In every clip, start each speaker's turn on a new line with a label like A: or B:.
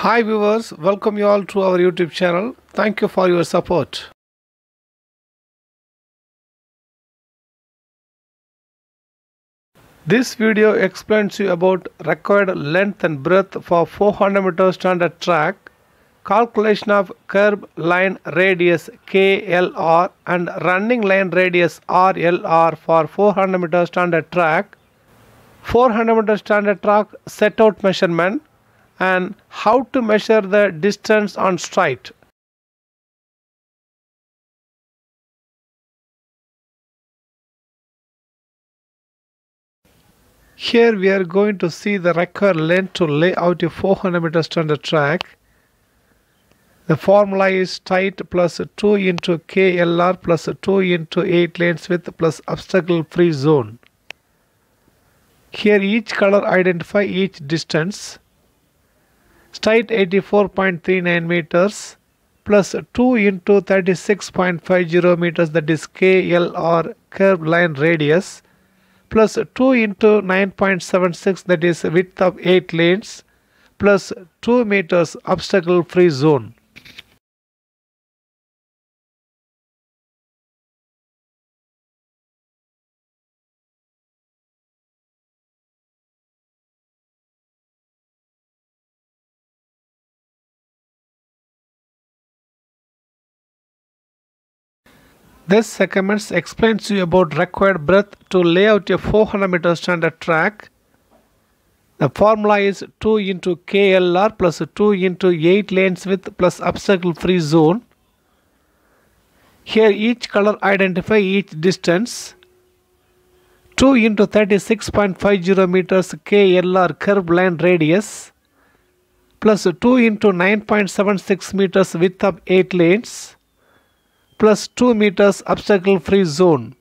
A: Hi viewers, welcome you all to our YouTube channel. Thank you for your support. This video explains you about required length and breadth for 400 meter standard track, calculation of curb line radius KLR and running line radius RLR for 400 meter standard track, 400 meter standard track set out measurement and how to measure the distance on straight. Here we are going to see the required length to lay out a 400 meter standard track. The formula is tight plus 2 into KLR plus 2 into 8 lanes width plus obstacle free zone. Here each color identify each distance. Straight 84.39 meters plus 2 into 36.50 meters that is KLR curved line radius plus 2 into 9.76 that is width of 8 lanes plus 2 meters obstacle free zone. This segment explains you about required breadth to lay out a 400 meter standard track. The formula is 2 into KLR plus 2 into 8 lanes width plus obstacle free zone. Here each color identify each distance. 2 into 36.50 meters KLR curved line radius plus 2 into 9.76 meters width of 8 lanes plus 2 meters obstacle free zone.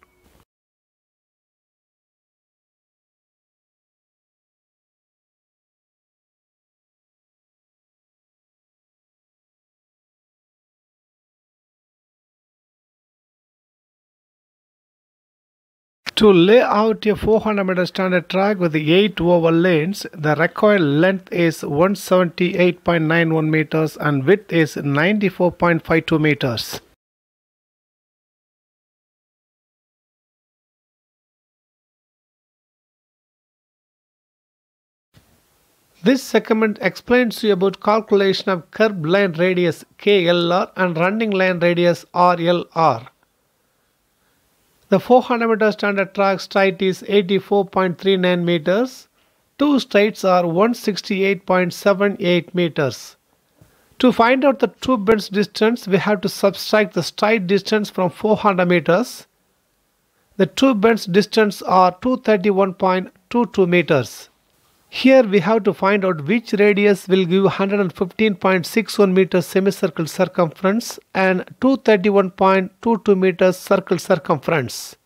A: To lay out a 400 meter standard track with 8 oval lanes, the required length is 178.91 meters and width is 94.52 meters. This segment explains to you about calculation of curb line radius KLR and running line radius RLR. The 400 meter standard track straight is 84.39 meters. Two straights are 168.78 meters. To find out the two bends distance, we have to subtract the straight distance from 400 meters. The two bends distance are 231.22 meters. Here we have to find out which radius will give 115.61 meters semicircle circumference and 231.22 meters circle circumference.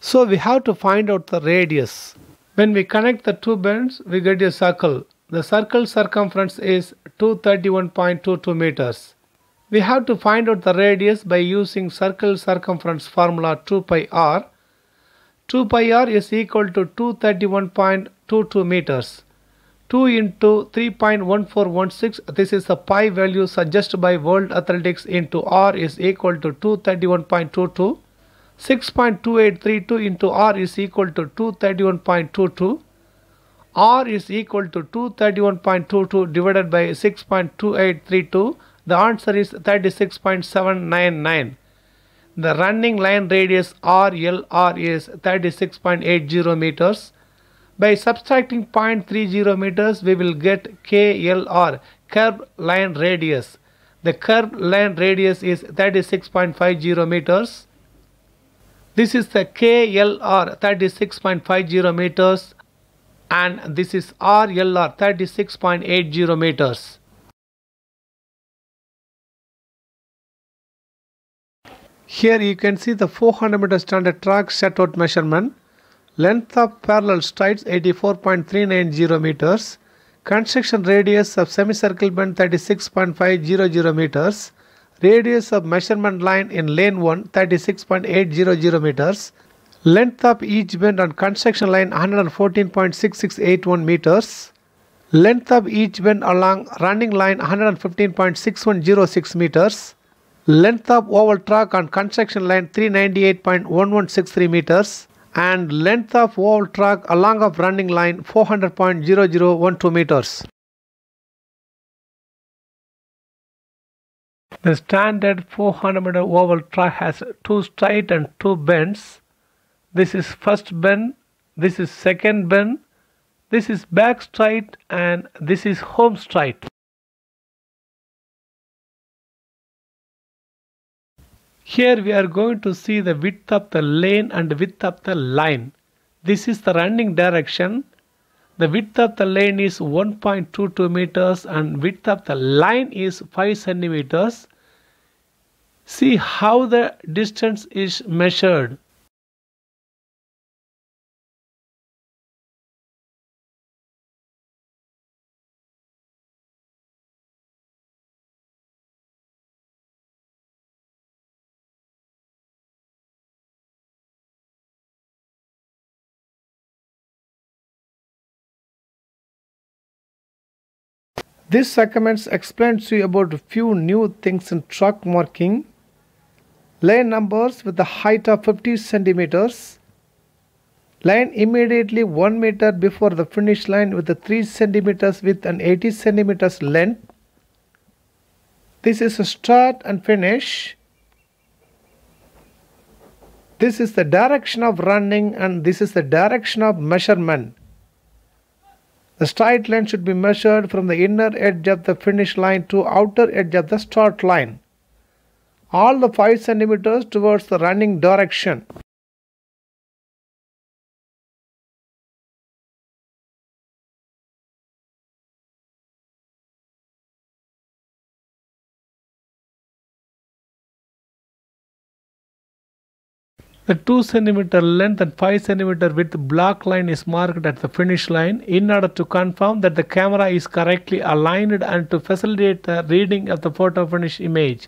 A: So we have to find out the radius. When we connect the two bends, we get a circle. The circle circumference is 231.22 meters. We have to find out the radius by using circle circumference formula 2 pi r. 2 pi r is equal to 231.22 meters. 2 into 3.1416 this is the pi value suggested by World Athletics into r is equal to 231.22 6.2832 into r is equal to 231.22 r is equal to 231.22 divided by 6.2832 the answer is 36.799 the running line radius RLR is 36.80 meters. By subtracting 0.30 meters, we will get KLR, curved line radius. The curved line radius is 36.50 meters. This is the KLR 36.50 meters and this is RLR 36.80 meters. Here you can see the 400 meter standard track set out measurement. Length of parallel straights 84.390 meters. Construction radius of semicircle bend 36.500 meters. Radius of measurement line in lane 1 36.800 meters. Length of each bend on construction line 114.6681 meters. Length of each bend along running line 115.6106 meters. Length of oval track on construction line 398.1163 meters and length of oval track along of running line 400.0012 meters. The standard 400 meter oval track has two straight and two bends. This is first bend, this is second bend, this is back straight and this is home straight. Here we are going to see the width of the lane and width of the line. This is the running direction. The width of the lane is 1.22 meters and width of the line is 5 centimeters. See how the distance is measured. This segment explains to you about a few new things in track marking. Lane numbers with a height of 50 centimeters. Line immediately 1 meter before the finish line with a 3 centimeters width and 80 centimeters length. This is a start and finish. This is the direction of running and this is the direction of measurement. The straight line should be measured from the inner edge of the finish line to outer edge of the start line. All the 5 centimeters towards the running direction. The 2 cm length and 5 cm width block line is marked at the finish line in order to confirm that the camera is correctly aligned and to facilitate the reading of the photo finish image.